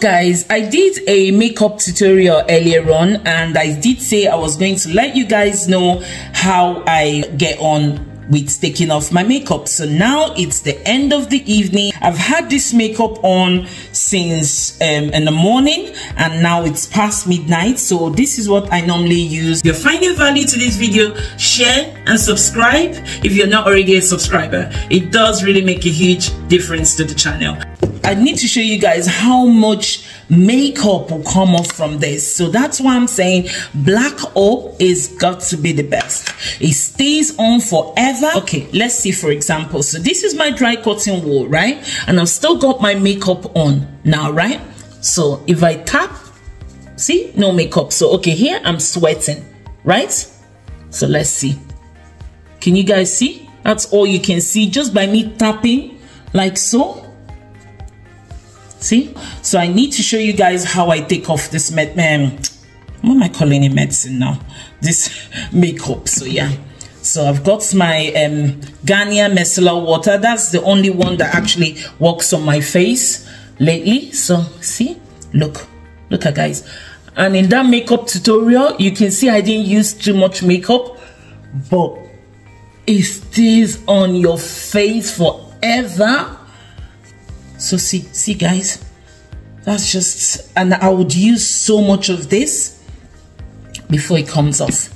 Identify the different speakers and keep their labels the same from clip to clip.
Speaker 1: guys i did a makeup tutorial earlier on and i did say i was going to let you guys know how i get on with taking off my makeup. So now it's the end of the evening. I've had this makeup on since um, in the morning and now it's past midnight. So this is what i normally use. If you're finding value to this video share and subscribe. If you're not already a subscriber it does really make a huge difference to the channel. I need to show you guys how much makeup will come off from this. So that's why I'm saying Black Up is got to be the best. It stays on forever. Okay, let's see for example. So this is my dry cotton wool, right? And I've still got my makeup on now, right? So if I tap, see, no makeup. So okay, here I'm sweating, right? So let's see. Can you guys see? That's all you can see just by me tapping like so see? So i need to show you guys how i take off this med um, what am i calling it? Medicine now. This makeup. So yeah. So i've got my um garnier micellar water. That's the only one that actually works on my face lately. So see? Look. Look at guys. And in that makeup tutorial you can see i didn't use too much makeup but it stays on your face forever so see see guys that's just and i would use so much of this before it comes off.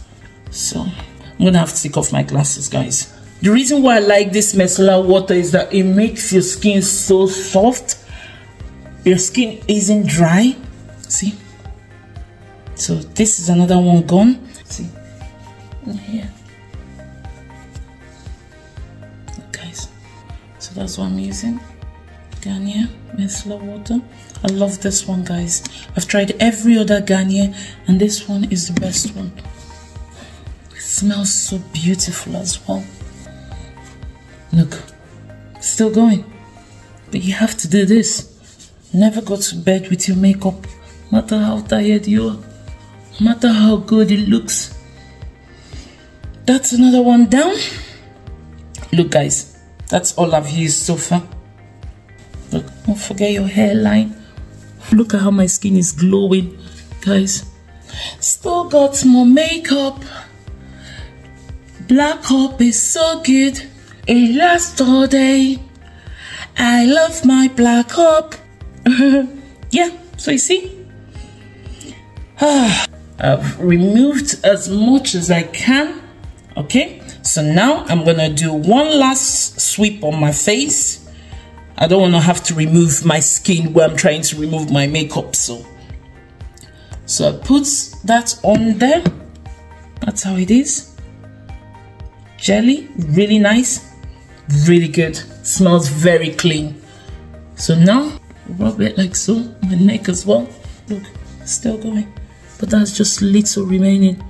Speaker 1: So i'm gonna have to take off my glasses guys. The reason why i like this micellar water is that it makes your skin so soft. Your skin isn't dry. See? So this is another one gone. See? Here. Guys so that's what i'm using Garnier micellar water. I love this one guys. I've tried every other Garnier and this one is the best one. It smells so beautiful as well. Look, still going. But you have to do this. Never go to bed with your makeup. No matter how tired you are. No matter how good it looks. That's another one down. Look guys, that's all I've used so far. Don't forget your hairline. Look at how my skin is glowing, guys. Still got more makeup. Black up is so good. It lasts all day. I love my black up. yeah, so you see. I've removed as much as I can. Okay, so now I'm gonna do one last sweep on my face I don't want to have to remove my skin where I'm trying to remove my makeup so. So I put that on there. That's how it is. Jelly really nice really good. Smells very clean. So now rub it like so my neck as well. Look still going but that's just little remaining.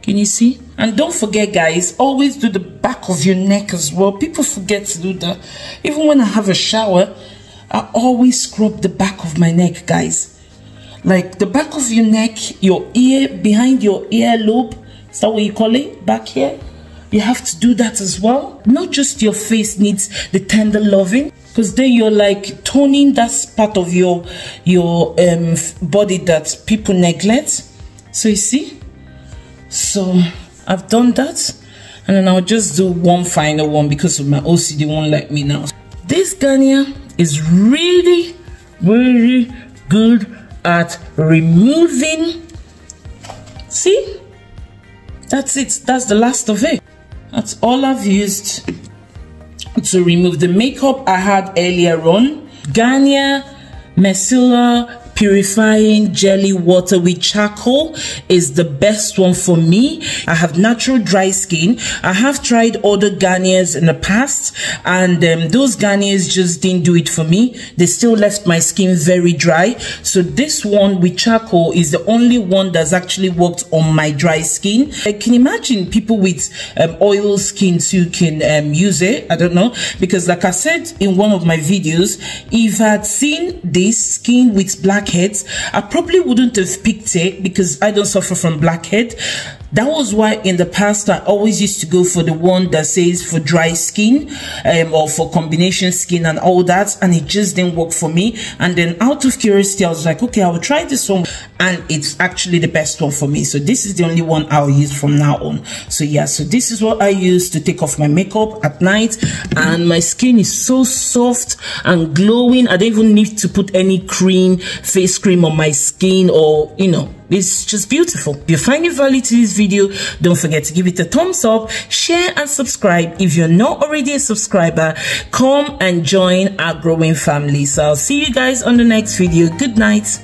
Speaker 1: Can you see? And don't forget, guys, always do the back of your neck as well. People forget to do that. Even when I have a shower, I always scrub the back of my neck, guys. Like the back of your neck, your ear, behind your ear lobe. Is that what you call it? Back here? You have to do that as well. Not just your face needs the tender loving because then you're like toning that part of your your um, body that people neglect. So you see, so I've done that and then I'll just do one final one because my OCD won't let me now. This Garnier is really, really good at removing. See? That's it. That's the last of it. That's all I've used to remove the makeup I had earlier on. Garnier Micellar purifying jelly water with charcoal is the best one for me. I have natural dry skin. I have tried other Garniers in the past and um, those Garniers just didn't do it for me. They still left my skin very dry. So this one with charcoal is the only one that's actually worked on my dry skin. I can imagine people with um, oil skin too can um, use it. I don't know because like I said in one of my videos, if I had seen this skin with black blackheads, I probably wouldn't have picked it because I don't suffer from blackhead. That was why in the past I always used to go for the one that says for dry skin um, or for combination skin and all that and it just didn't work for me. And then out of curiosity I was like okay I will try this one. And it's actually the best one for me. So this is the only one I'll use from now on. So yeah so this is what I use to take off my makeup at night. And my skin is so soft and glowing. I don't even need to put any cream face cream on my skin or you know it's just beautiful. If you find it value to this video, don't forget to give it a thumbs up, share and subscribe. If you're not already a subscriber, come and join our growing family. So I'll see you guys on the next video. Good night.